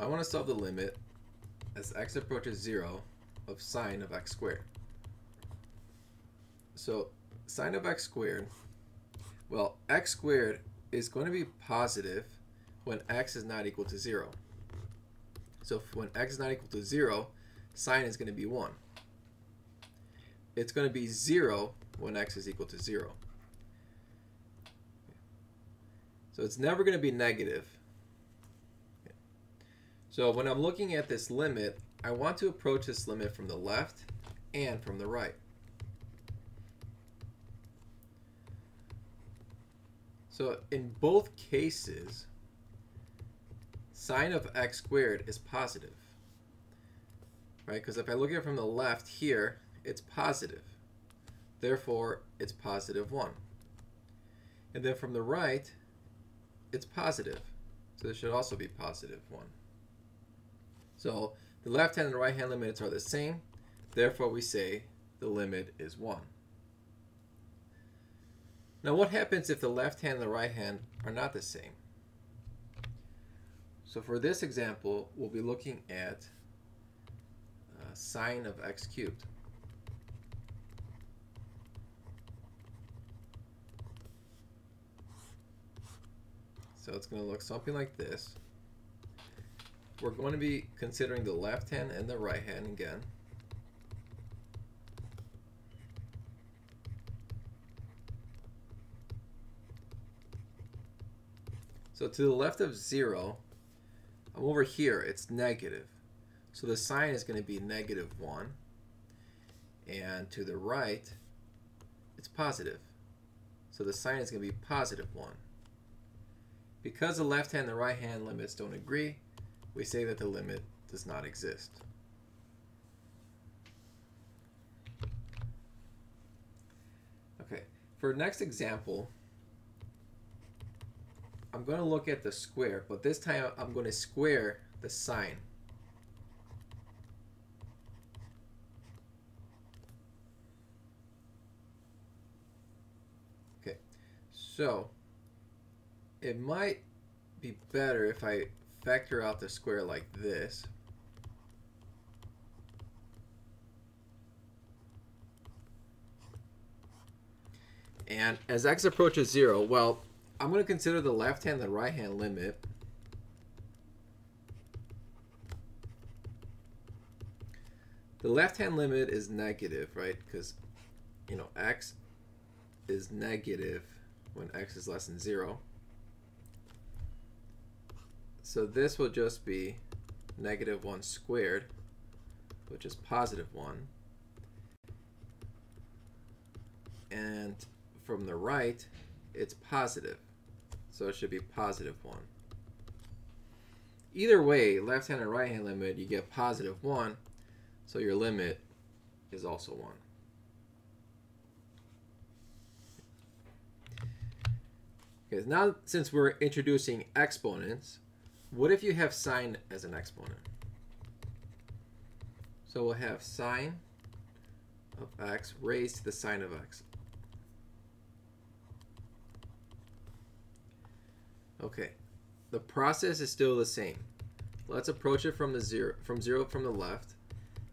I want to solve the limit as x approaches 0 of sign of x squared. So sign of x squared, well, x squared is going to be positive when x is not equal to 0. So when x is not equal to 0, sign is going to be 1. It's going to be 0 when x is equal to 0. So it's never going to be negative. So when I'm looking at this limit, I want to approach this limit from the left and from the right. So in both cases, sign of x squared is positive. Right? Because if I look at it from the left here, it's positive. Therefore, it's positive 1. And then from the right, it's positive. So this should also be positive 1. So the left hand and the right hand limits are the same. Therefore, we say the limit is 1. Now what happens if the left hand and the right hand are not the same? So for this example, we'll be looking at uh, sign of x cubed. So it's going to look something like this. We're going to be considering the left hand and the right hand again. So to the left of 0, I'm over here, it's negative. So the sign is going to be negative 1. And to the right, it's positive. So the sign is going to be positive 1. Because the left hand and the right hand limits don't agree, we say that the limit does not exist. Okay, for next example, I'm going to look at the square, but this time I'm going to square the sign. Okay, so it might be better if I factor out the square like this. And as x approaches 0, well, I'm going to consider the left hand and the right hand limit. The left hand limit is negative, right? Because, you know, x is negative when x is less than 0. So this will just be negative 1 squared, which is positive 1. And from the right, it's positive. So it should be positive 1. Either way, left hand and right hand limit, you get positive 1. So your limit is also 1. Okay, now since we're introducing exponents, what if you have sign as an exponent? So we'll have sign of x raised to the sign of x. Okay, the process is still the same. Let's approach it from the zero from zero from the left,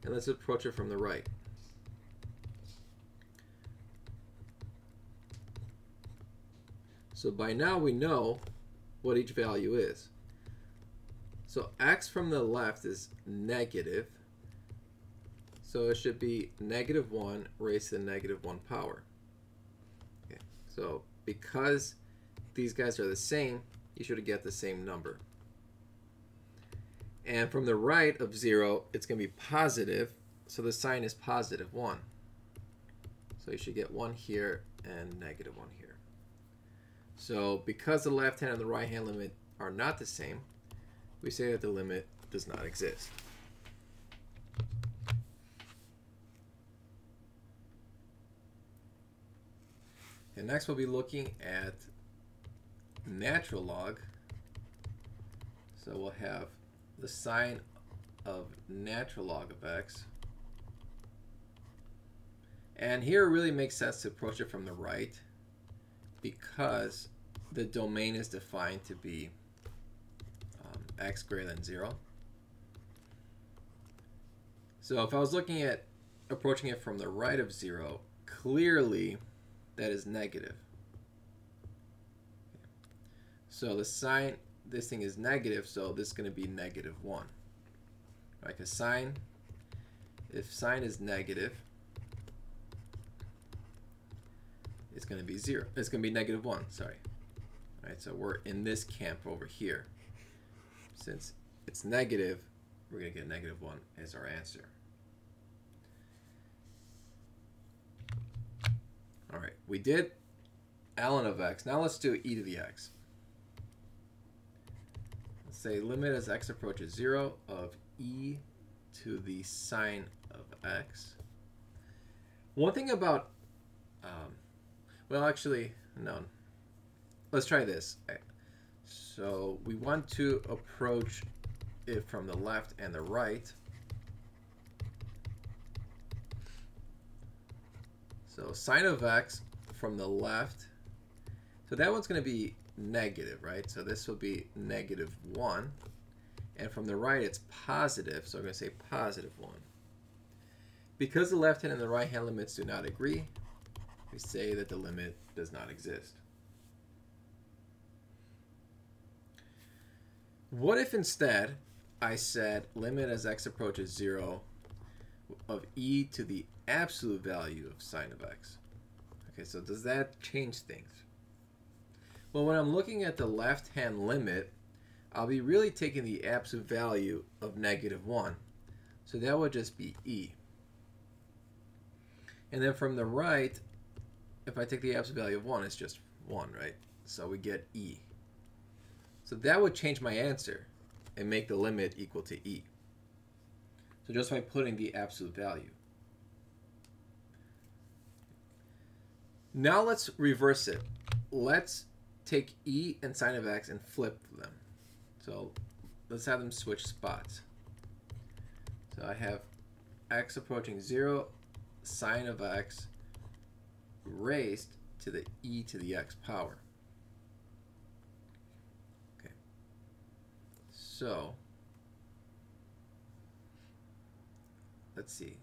and let's approach it from the right. So by now we know what each value is. So x from the left is negative, so it should be negative 1 raised to the negative 1 power. Okay, so because these guys are the same, you should get the same number. And from the right of 0, it's going to be positive, so the sign is positive 1. So you should get 1 here and negative 1 here. So because the left hand and the right hand limit are not the same, we say that the limit does not exist. And next we'll be looking at natural log. So we'll have the sign of natural log of x. And here it really makes sense to approach it from the right because the domain is defined to be x greater than 0. So if I was looking at approaching it from the right of 0, clearly that is negative. So the sign, this thing is negative, so this is going to be negative 1. Right, because sign, if sign is negative, it's going to be 0. It's going to be negative 1, sorry. All right, so we're in this camp over here. Since it's negative, we're going to get negative 1 as our answer. All right, we did ln of x. Now let's do e to the x. Let's say limit as x approaches 0 of e to the sign of x. One thing about, um, well, actually, no. Let's try this. So we want to approach it from the left and the right. So sign of x from the left. So that one's going to be negative, right? So this will be negative 1. And from the right, it's positive. So I'm going to say positive 1. Because the left hand and the right hand limits do not agree, we say that the limit does not exist. What if instead I said limit as x approaches 0 of e to the absolute value of sign of x? Okay, so does that change things? Well, when I'm looking at the left-hand limit, I'll be really taking the absolute value of negative 1. So that would just be e. And then from the right, if I take the absolute value of 1, it's just 1, right? So we get e. So that would change my answer and make the limit equal to e. So just by putting the absolute value. Now let's reverse it. Let's take e and sign of x and flip them. So let's have them switch spots. So I have x approaching 0, sign of x raised to the e to the x power. So let's see.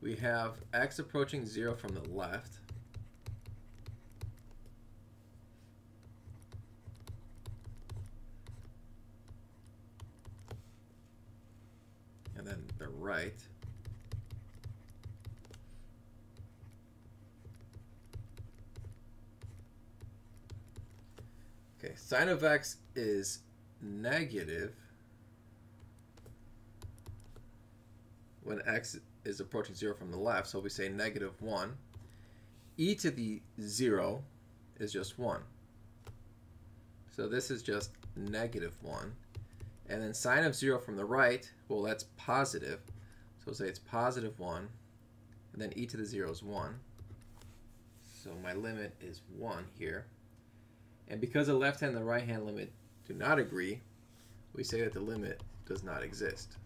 We have x approaching 0 from the left. And then the right. Okay, sign of x is negative when x is approaching 0 from the left, so we say negative 1. e to the 0 is just 1. So this is just negative 1. And then sign of 0 from the right, well, that's positive. So we'll say it's positive 1. And then e to the 0 is 1. So my limit is 1 here. And because the left hand and the right hand limit do not agree, we say that the limit does not exist.